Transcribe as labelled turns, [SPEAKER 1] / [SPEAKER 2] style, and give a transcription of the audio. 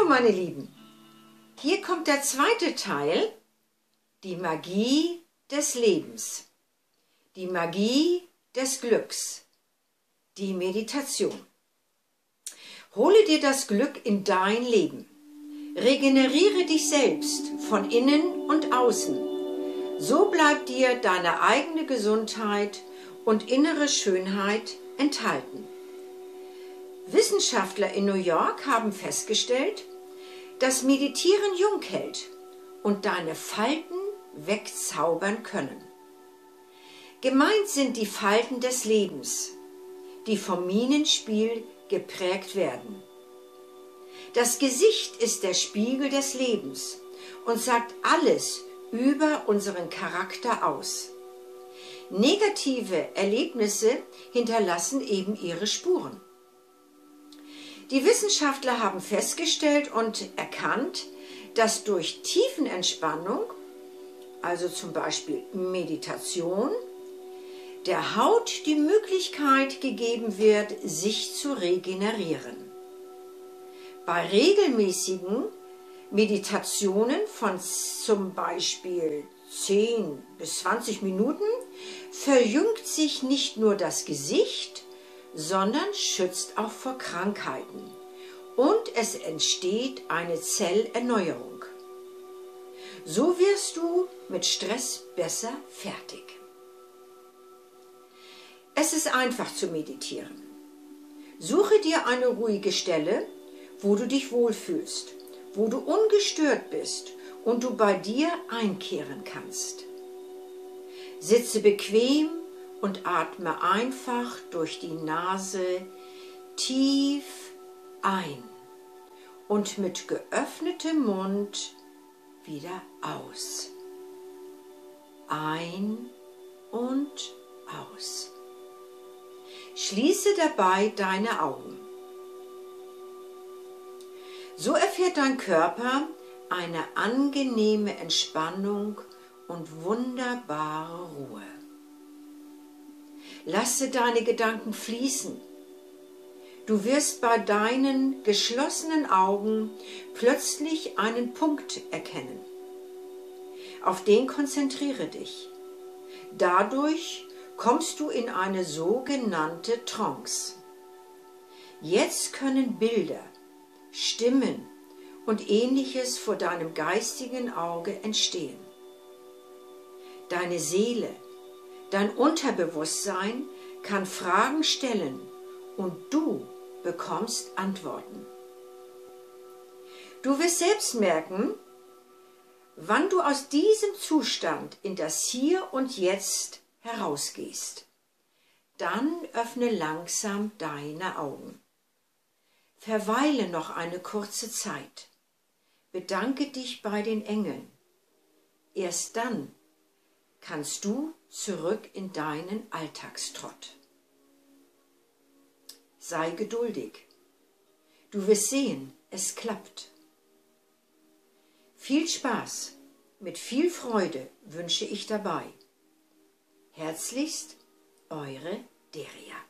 [SPEAKER 1] Hallo meine Lieben, hier kommt der zweite Teil, die Magie des Lebens, die Magie des Glücks, die Meditation. Hole dir das Glück in dein Leben. Regeneriere dich selbst von innen und außen. So bleibt dir deine eigene Gesundheit und innere Schönheit enthalten. Wissenschaftler in New York haben festgestellt, dass Meditieren jung hält und deine Falten wegzaubern können. Gemeint sind die Falten des Lebens, die vom Minenspiel geprägt werden. Das Gesicht ist der Spiegel des Lebens und sagt alles über unseren Charakter aus. Negative Erlebnisse hinterlassen eben ihre Spuren. Die Wissenschaftler haben festgestellt und erkannt, dass durch Tiefenentspannung, also zum Beispiel Meditation, der Haut die Möglichkeit gegeben wird, sich zu regenerieren. Bei regelmäßigen Meditationen von zum Beispiel 10 bis 20 Minuten verjüngt sich nicht nur das Gesicht, sondern schützt auch vor Krankheiten. Und es entsteht eine Zellerneuerung. So wirst du mit Stress besser fertig. Es ist einfach zu meditieren. Suche dir eine ruhige Stelle, wo du dich wohlfühlst, wo du ungestört bist und du bei dir einkehren kannst. Sitze bequem und atme einfach durch die Nase tief ein und mit geöffnetem Mund wieder aus. Ein und aus. Schließe dabei deine Augen. So erfährt dein Körper eine angenehme Entspannung und wunderbare Ruhe. Lasse deine Gedanken fließen. Du wirst bei deinen geschlossenen Augen plötzlich einen Punkt erkennen. Auf den konzentriere dich. Dadurch kommst du in eine sogenannte Trance. Jetzt können Bilder, Stimmen und ähnliches vor deinem geistigen Auge entstehen. Deine Seele, Dein Unterbewusstsein kann Fragen stellen und du bekommst Antworten. Du wirst selbst merken, wann du aus diesem Zustand in das Hier und Jetzt herausgehst. Dann öffne langsam deine Augen. Verweile noch eine kurze Zeit. Bedanke dich bei den Engeln. Erst dann kannst du zurück in deinen Alltagstrott. Sei geduldig. Du wirst sehen, es klappt. Viel Spaß, mit viel Freude wünsche ich dabei. Herzlichst, eure Deria.